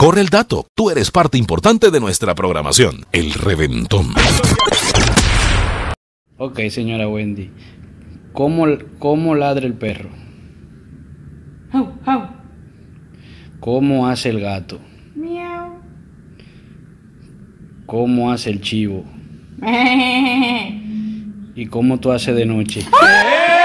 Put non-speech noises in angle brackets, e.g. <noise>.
Corre el dato, tú eres parte importante de nuestra programación, el reventón. Ok, señora Wendy. ¿Cómo, cómo ladra el perro? ¿Cómo hace el gato? Miau. ¿Cómo hace el chivo? <laughs> ¿Y cómo tú haces de noche? ¡Ah!